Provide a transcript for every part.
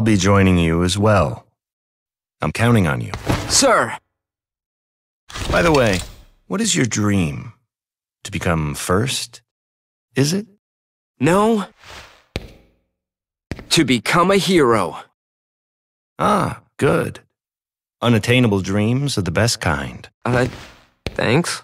I'll be joining you as well. I'm counting on you. Sir! By the way, what is your dream? To become first? Is it? No. To become a hero. Ah, good. Unattainable dreams are the best kind. Uh, thanks.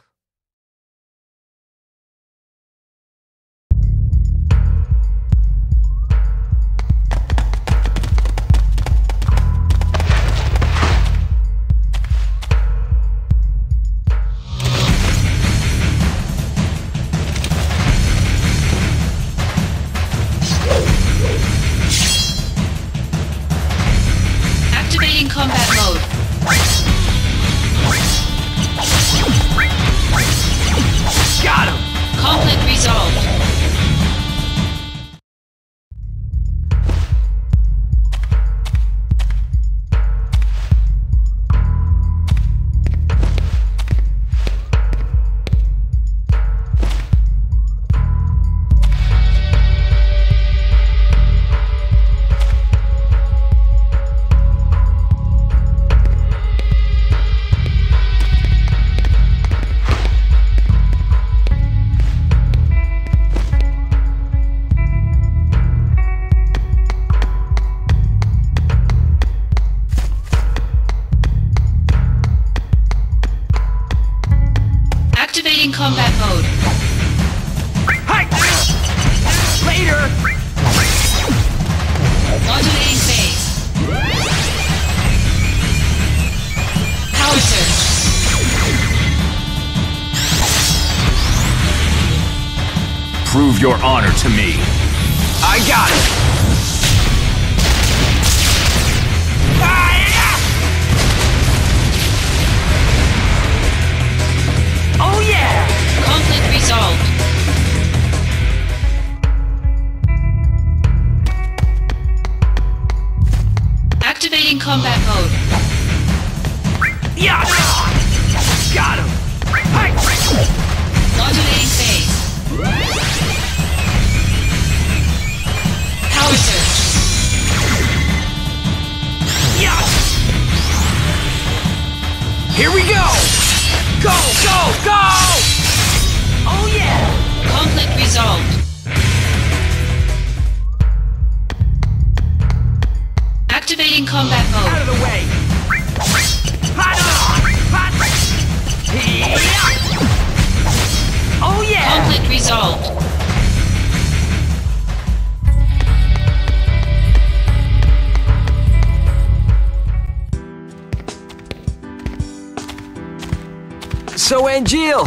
Angeal,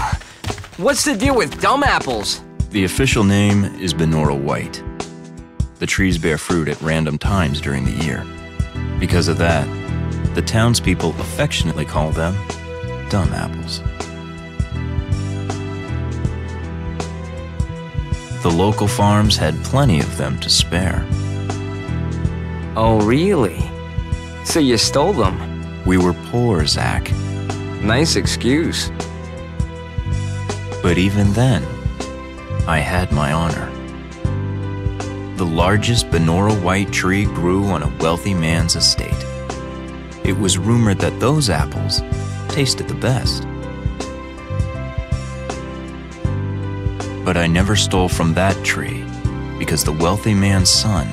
what's the deal with dumb apples? The official name is Banora White. The trees bear fruit at random times during the year. Because of that, the townspeople affectionately call them dumb apples. The local farms had plenty of them to spare. Oh, really? So you stole them? We were poor, Zack. Nice excuse. But even then, I had my honor. The largest Banora white tree grew on a wealthy man's estate. It was rumored that those apples tasted the best. But I never stole from that tree because the wealthy man's son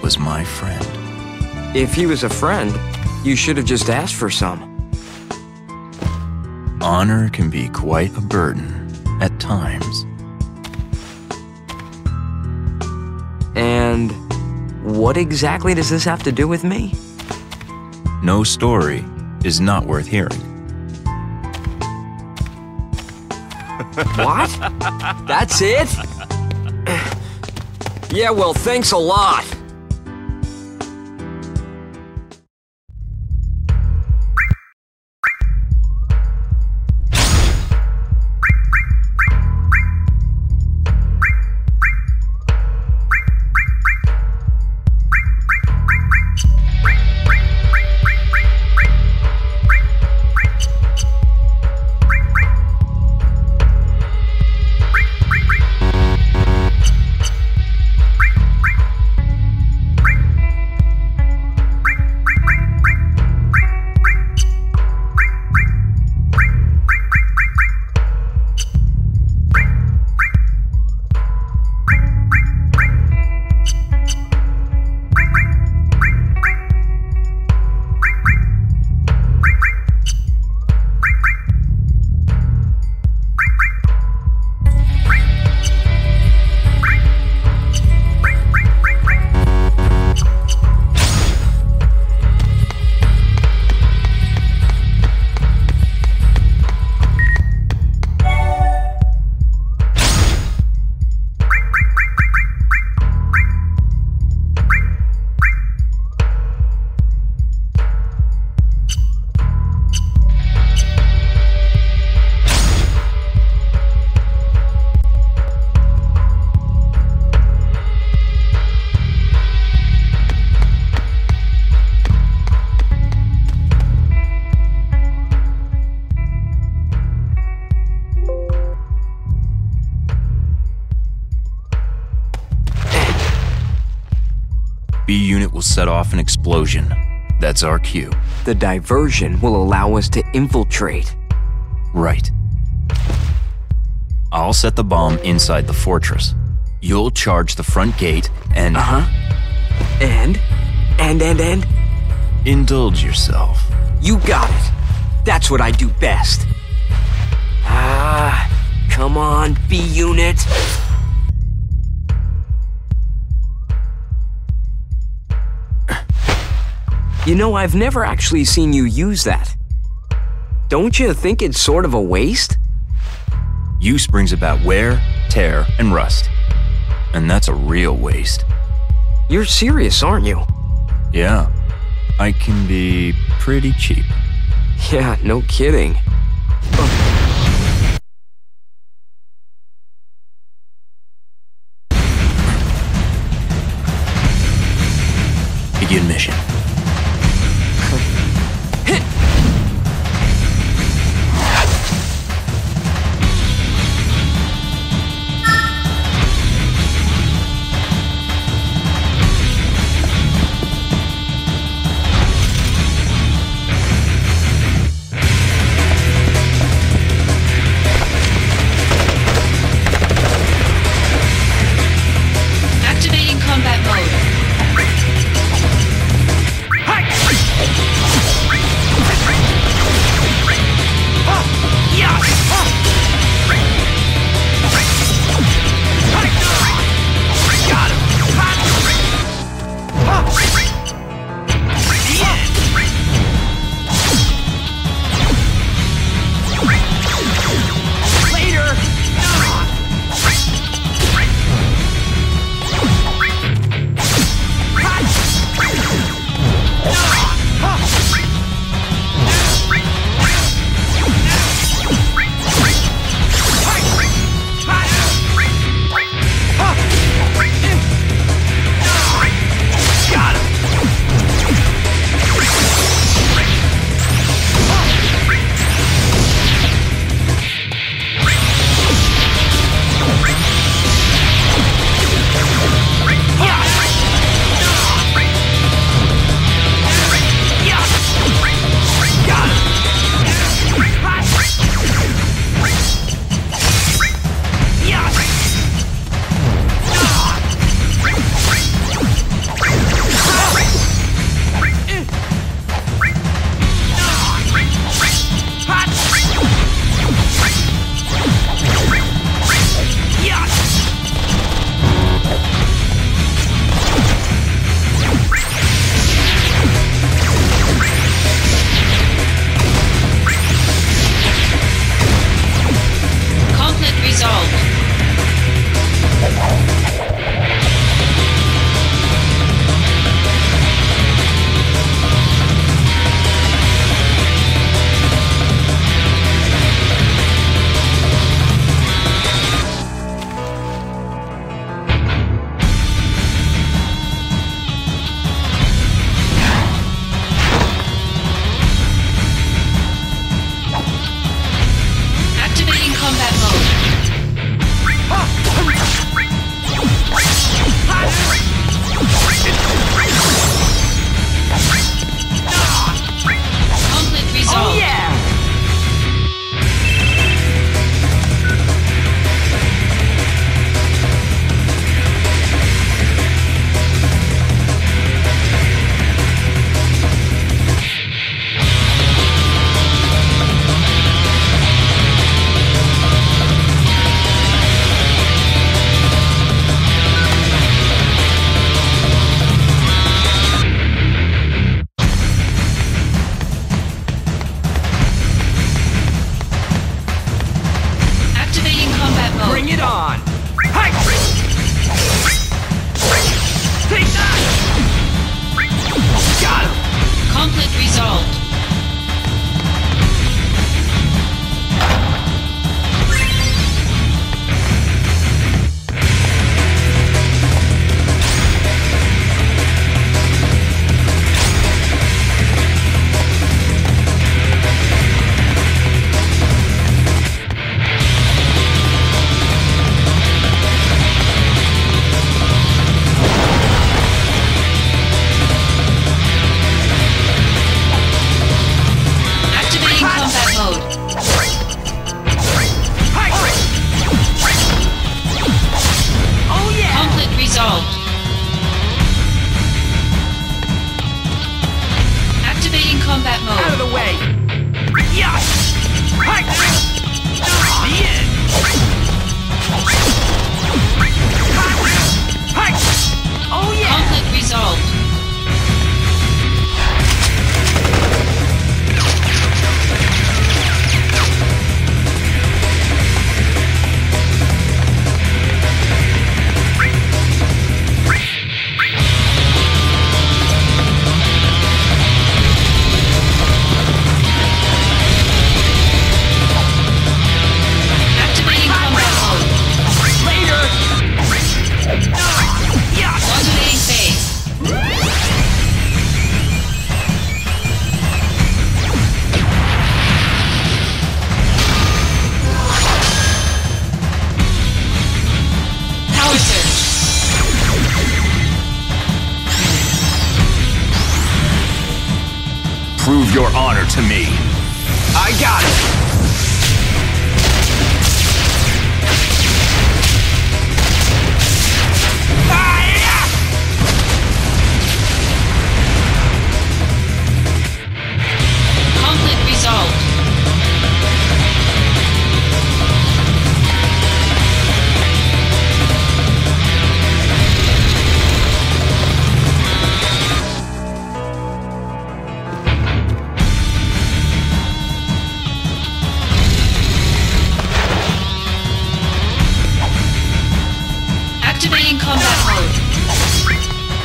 was my friend. If he was a friend, you should have just asked for some. Honor can be quite a burden at times. And what exactly does this have to do with me? No story is not worth hearing. What? That's it? Yeah, well, thanks a lot. Set off an explosion. That's our cue. The diversion will allow us to infiltrate. Right. I'll set the bomb inside the fortress. You'll charge the front gate and Uh huh. And? And, and, and? indulge yourself. You got it. That's what I do best. Ah, come on, B unit. You know, I've never actually seen you use that. Don't you think it's sort of a waste? Use brings about wear, tear, and rust. And that's a real waste. You're serious, aren't you? Yeah, I can be pretty cheap. Yeah, no kidding. Begin mission.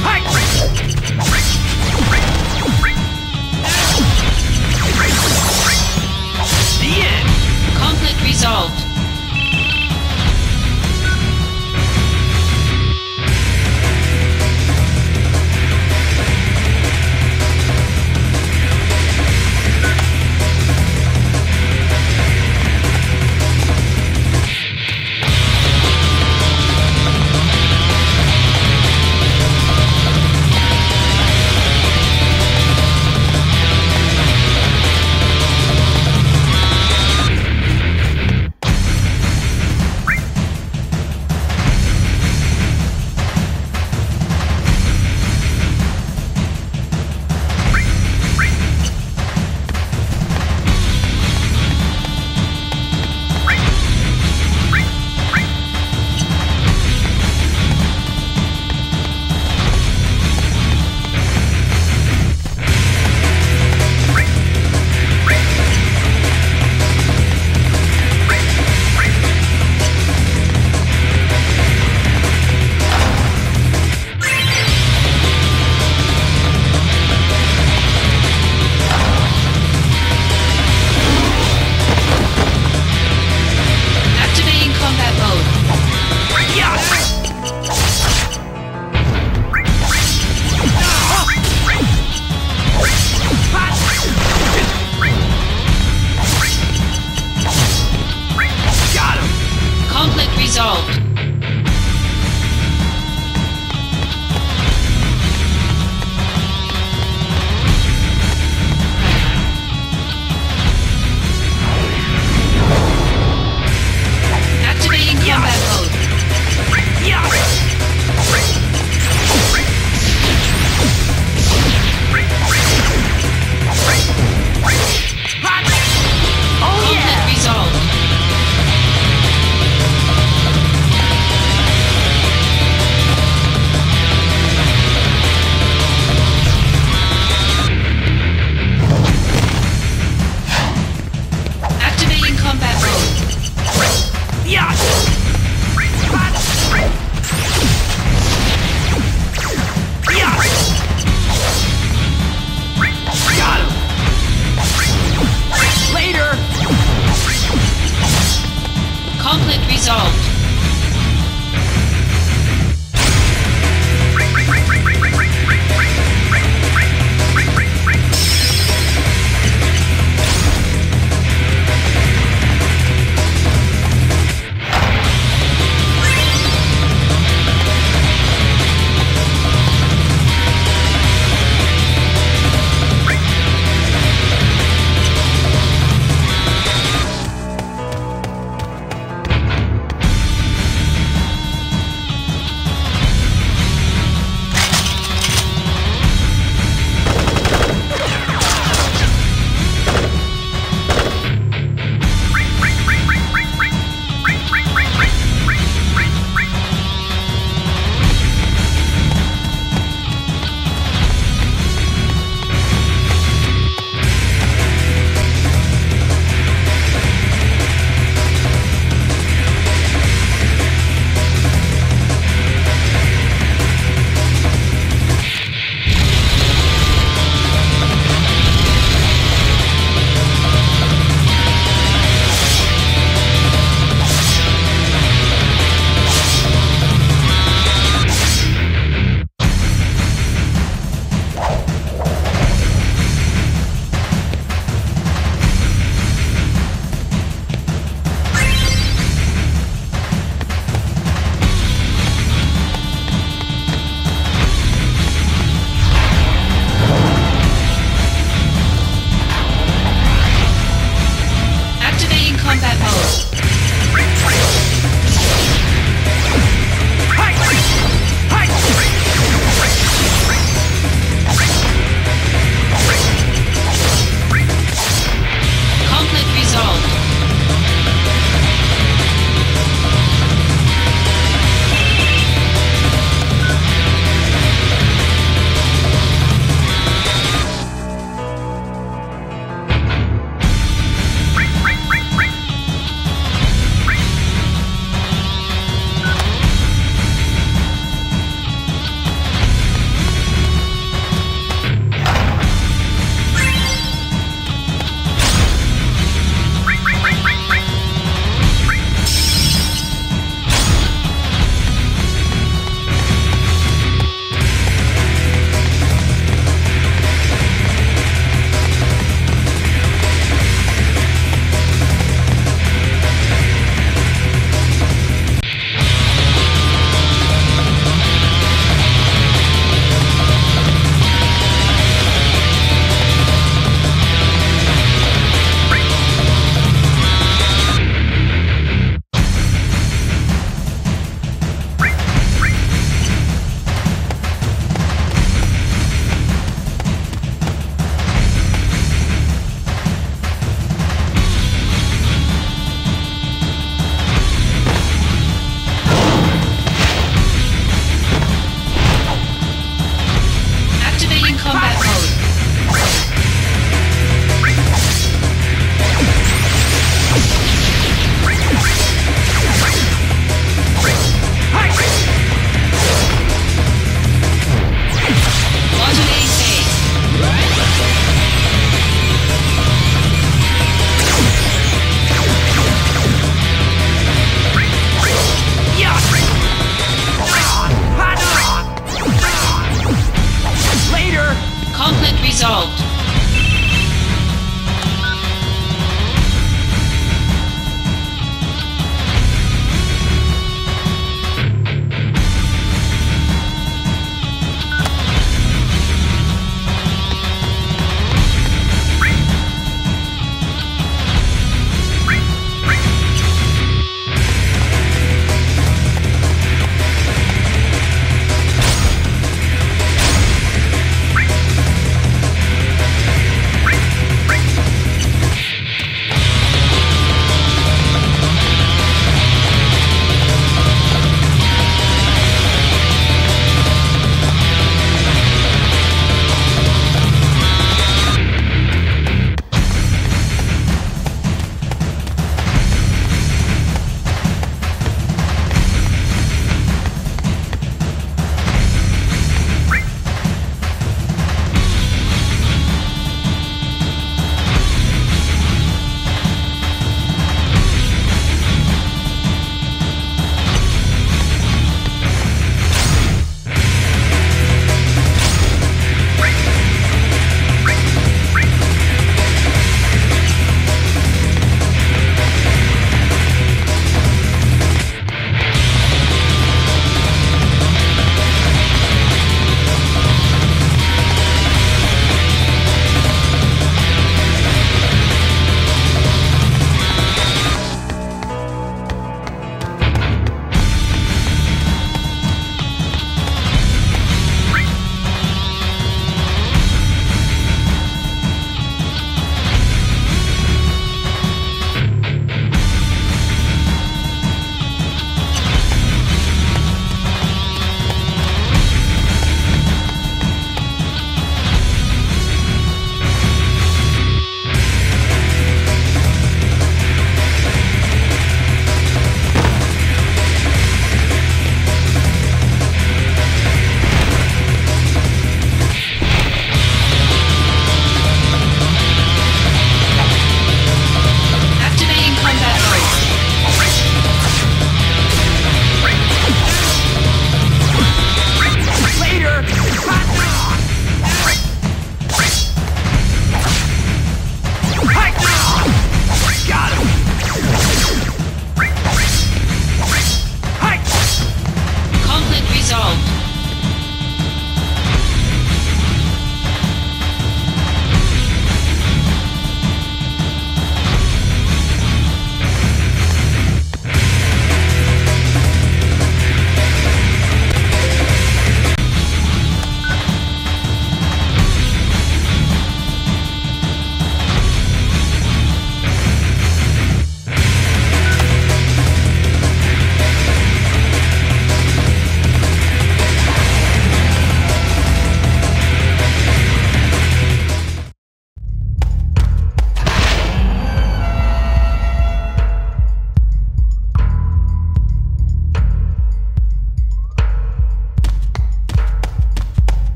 Hi. The end. Conflict resolved.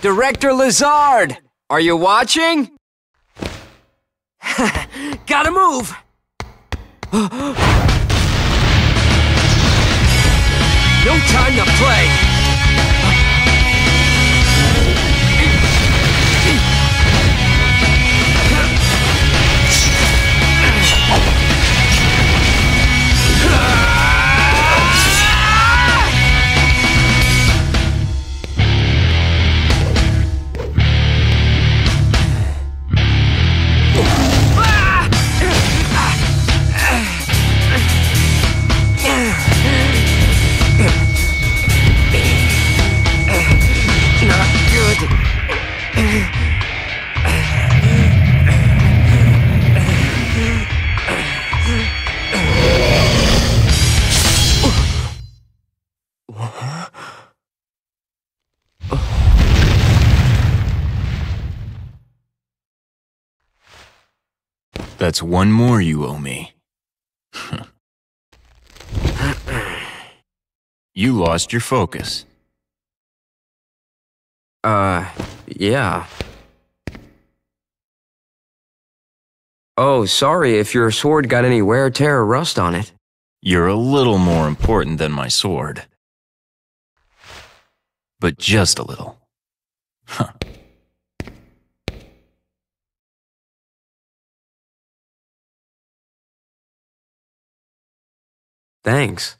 Director Lazard! Are you watching? Gotta move! no time to play! That's one more you owe me. you lost your focus. Uh, yeah. Oh, sorry if your sword got any wear, tear, or rust on it. You're a little more important than my sword. But just a little. Huh. Thanks.